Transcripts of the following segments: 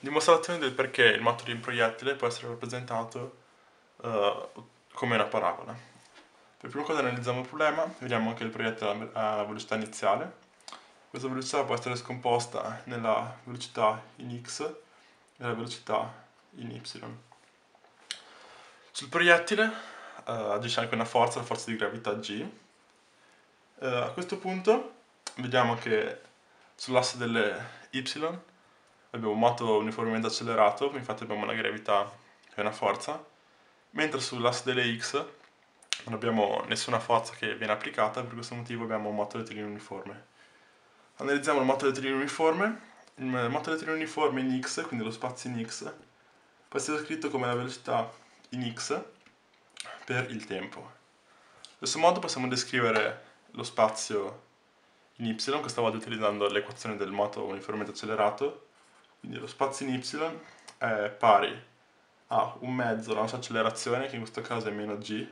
Dimostrazione del perché il moto di un proiettile può essere rappresentato uh, come una parabola. Per prima cosa analizziamo il problema, vediamo che il proiettile ha velocità iniziale. Questa velocità può essere scomposta nella velocità in x e nella velocità in y. Sul proiettile uh, agisce anche una forza, la forza di gravità g. Uh, a questo punto vediamo che sull'asse delle y abbiamo un moto uniformemente accelerato, infatti abbiamo una gravità e una forza, mentre sull'asse delle x non abbiamo nessuna forza che viene applicata, per questo motivo abbiamo un moto rettilineo uniforme. Analizziamo il moto rettilineo uniforme. Il moto rettilineo uniforme in x, quindi lo spazio in x, può essere scritto come la velocità in x per il tempo. Allo stesso modo possiamo descrivere lo spazio in y, questa volta utilizzando l'equazione del moto uniformemente accelerato, quindi lo spazio in y è pari a un mezzo la nostra accelerazione, che in questo caso è meno g,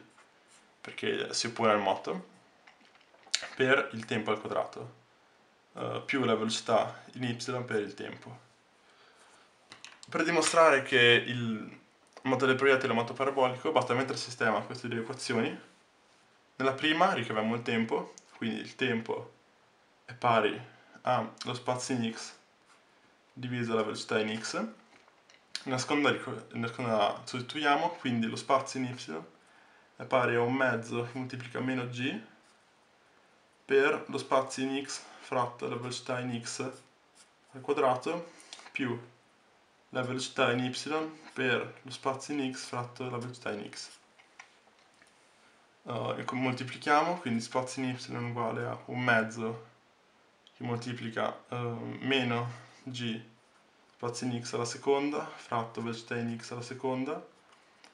perché si oppone al moto, per il tempo al quadrato, uh, più la velocità in y per il tempo. Per dimostrare che il moto del proiettile è un moto parabolico, basta mettere a sistema queste due equazioni. Nella prima ricaviamo il tempo, quindi il tempo è pari allo spazio in x diviso la velocità in x. Nella seconda, nella sostituiamo, quindi lo spazio in y è pari a un mezzo che moltiplica meno g per lo spazio in x fratto la velocità in x al quadrato più la velocità in y per lo spazio in x fratto la velocità in x. Uh, e moltiplichiamo, quindi spazio in y uguale a un mezzo che moltiplica uh, meno g spazio in x alla seconda fratto velocità in x alla seconda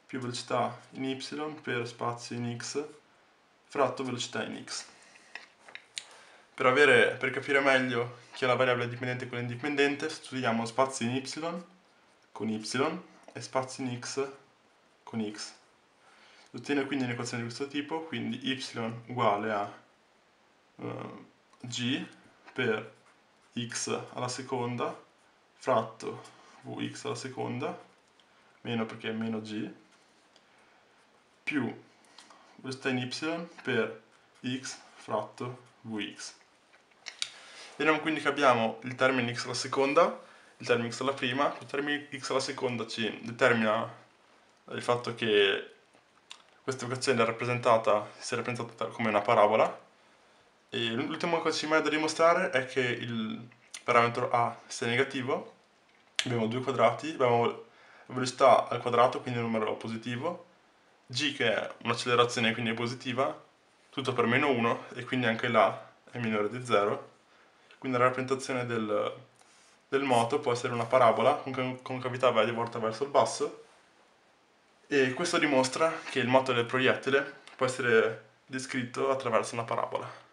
più velocità in y per spazio in x fratto velocità in x. Per, avere, per capire meglio chi è la variabile dipendente e quella indipendente, studiamo spazio in y con y e spazio in x con x. Si ottiene quindi un'equazione di questo tipo, quindi y uguale a uh, g per x alla seconda fratto vx alla seconda meno perché è meno g più velocità in y per x fratto vx vediamo quindi che abbiamo il termine x alla seconda il termine x alla prima il termine x alla seconda ci determina il fatto che questa equazione è rappresentata, si è rappresentata come una parabola e l'ultima cosa che ci rimane da dimostrare è che il parametro A sia negativo, abbiamo due quadrati, abbiamo la velocità al quadrato, quindi un numero positivo, G che è un'accelerazione quindi è positiva, tutto per meno 1 e quindi anche là è minore di 0, quindi la rappresentazione del, del moto può essere una parabola con concavità rivolta verso il basso. E questo dimostra che il moto del proiettile può essere descritto attraverso una parabola.